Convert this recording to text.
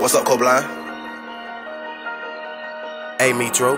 What's up, Cobaline? Hey, Metro.